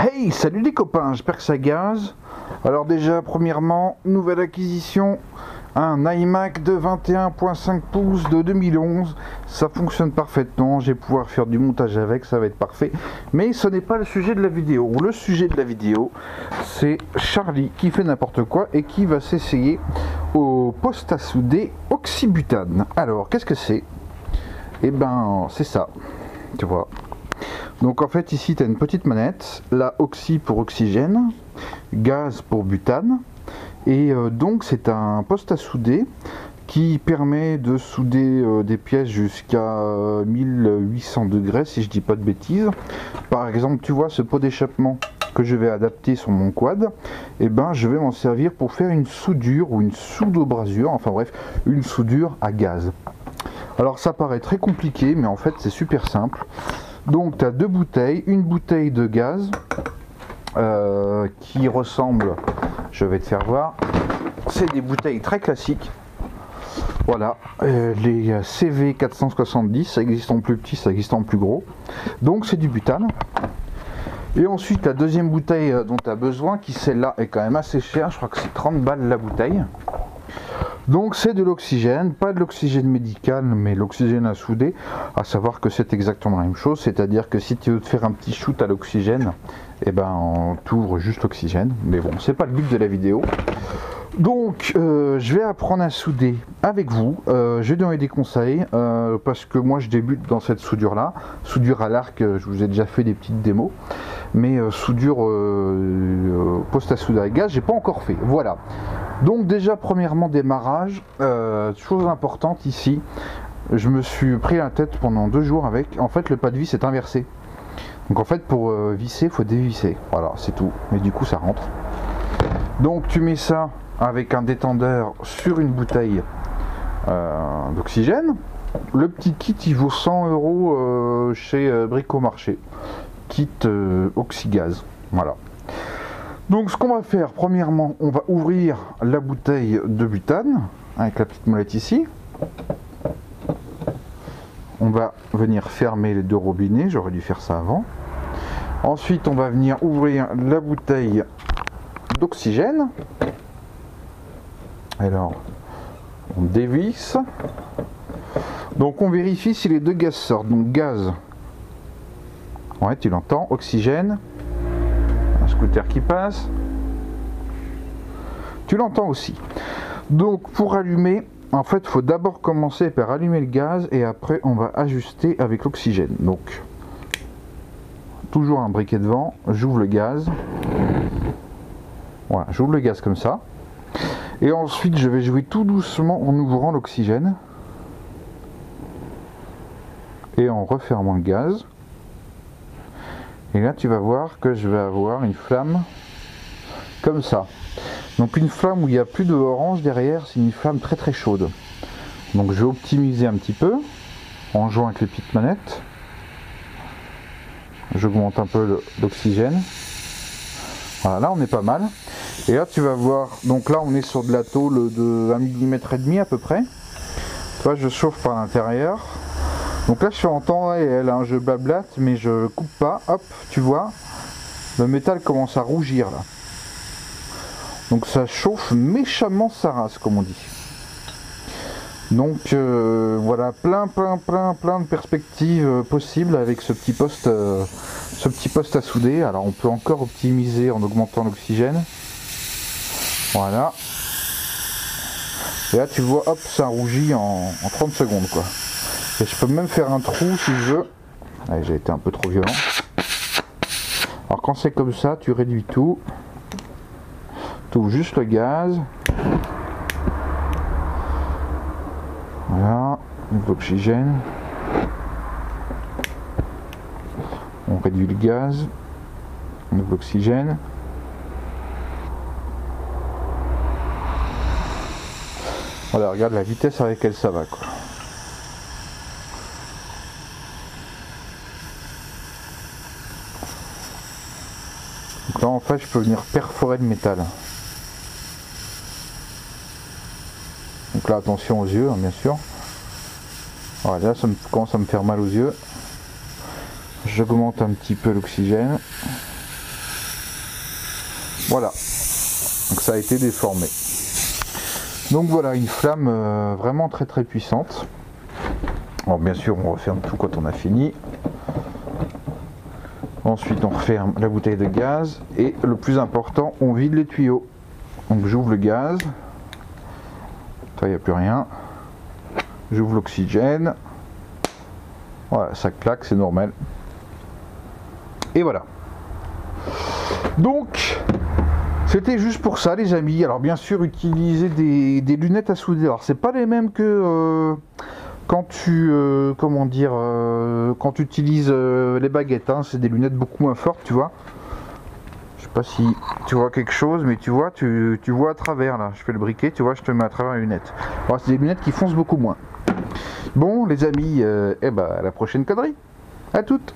Hey, salut les copains, j'espère que ça gaz. Alors déjà, premièrement, nouvelle acquisition, un iMac de 21.5 pouces de 2011. Ça fonctionne parfaitement, je vais pouvoir faire du montage avec, ça va être parfait. Mais ce n'est pas le sujet de la vidéo. Le sujet de la vidéo, c'est Charlie qui fait n'importe quoi et qui va s'essayer au poste à souder oxybutane. Alors, qu'est-ce que c'est? Eh ben, c'est ça, tu vois. Donc en fait ici tu as une petite manette, la oxy pour oxygène, gaz pour butane, et euh, donc c'est un poste à souder qui permet de souder euh, des pièces jusqu'à 1800 degrés si je dis pas de bêtises. Par exemple tu vois ce pot d'échappement que je vais adapter sur mon quad, et eh ben je vais m'en servir pour faire une soudure ou une soude-brasure, enfin bref, une soudure à gaz. Alors ça paraît très compliqué, mais en fait c'est super simple. Donc tu as deux bouteilles, une bouteille de gaz euh, qui ressemble, je vais te faire voir, c'est des bouteilles très classiques. Voilà, euh, les CV 470, ça existe en plus petit, ça existe en plus gros. Donc c'est du butane. Et ensuite la deuxième bouteille euh, dont tu as besoin, qui celle-là est quand même assez chère, je crois que c'est 30 balles la bouteille. Donc c'est de l'oxygène, pas de l'oxygène médical, mais l'oxygène à souder, à savoir que c'est exactement la même chose, c'est-à-dire que si tu veux te faire un petit shoot à l'oxygène, eh ben on t'ouvre juste l'oxygène, mais bon, c'est pas le but de la vidéo. Donc, euh, je vais apprendre à souder avec vous. Euh, je vais donner des conseils euh, parce que moi, je débute dans cette soudure-là. Soudure à l'arc, je vous ai déjà fait des petites démos. Mais soudure poste à souder à gaz, j'ai pas encore fait. Voilà. Donc déjà, premièrement, démarrage. chose importante ici, je me suis pris la tête pendant deux jours avec. En fait, le pas de vis est inversé. Donc en fait, pour visser, il faut dévisser. Voilà, c'est tout. Mais du coup, ça rentre. Donc tu mets ça avec un détendeur sur une bouteille euh, d'oxygène. Le petit kit il vaut 100 euros euh, chez euh, Bricomarché. Kit oxygaz. Voilà. Donc ce qu'on va faire, premièrement, on va ouvrir la bouteille de butane avec la petite molette ici. On va venir fermer les deux robinets, j'aurais dû faire ça avant. Ensuite, on va venir ouvrir la bouteille d'oxygène. Alors, on dévisse. Donc on vérifie si les deux gaz sortent. Donc gaz, ouais tu l'entends, oxygène, un scooter qui passe. Tu l'entends aussi. Donc pour allumer, en fait, il faut d'abord commencer par allumer le gaz et après on va ajuster avec l'oxygène. Donc toujours un briquet de vent, j'ouvre le gaz. Voilà, j'ouvre le gaz comme ça. Et ensuite, je vais jouer tout doucement en ouvrant l'oxygène. Et en refermant le gaz. Et là, tu vas voir que je vais avoir une flamme comme ça. Donc une flamme où il n'y a plus de orange derrière, c'est une flamme très très chaude. Donc je vais optimiser un petit peu en jouant avec les petites manettes. J'augmente un peu l'oxygène. Voilà, là on est pas mal. Et là tu vas voir, donc là on est sur de la tôle de 1 mm et demi à peu près. Toi je chauffe par l'intérieur. Donc là je suis en temps réel, hein, je bablate mais je coupe pas. Hop, tu vois, le métal commence à rougir là. Donc ça chauffe méchamment sa race comme on dit. Donc euh, voilà, plein, plein, plein, plein de perspectives euh, possibles avec ce petit poste, euh, ce petit poste à souder. Alors on peut encore optimiser en augmentant l'oxygène. Voilà. Et là tu vois, hop, ça rougit en, 30 secondes quoi. Et je peux même faire un trou si je veux. J'ai été un peu trop violent. Alors quand c'est comme ça, tu réduis tout. Ouvres juste le gaz. Voilà, l'oxygène. On réduit le gaz. l'oxygène. Voilà, regarde la vitesse avec laquelle ça va. Quoi. Donc là en fait je peux venir perforer le métal. Donc là attention aux yeux hein, bien sûr. Là ça me, commence à me faire mal aux yeux. J'augmente un petit peu l'oxygène. Voilà. Donc ça a été déformé. Donc voilà, une flamme euh, vraiment très très puissante. Alors bien sûr, on referme tout quand on a fini. Ensuite, on referme la bouteille de gaz. Et le plus important, on vide les tuyaux. Donc j'ouvre le gaz. il n'y a plus rien. J'ouvre l'oxygène. Voilà, ça claque, c'est normal. Et voilà. Donc, c'était juste pour ça, les amis. Alors, bien sûr, utiliser des, lunettes à souder. Alors, c'est pas les mêmes que euh, quand tu, euh, comment dire, euh, quand tu utilises les baguettes. Hein. c'est des lunettes beaucoup moins fortes, tu vois. Je sais pas si tu vois quelque chose, mais tu vois, tu, vois à travers là. Je fais le briquet, tu vois, je te mets à travers la lunette. Alors, c'est des lunettes qui foncent beaucoup moins. Bon, les amis, eh ben, à la prochaine connerie. À toutes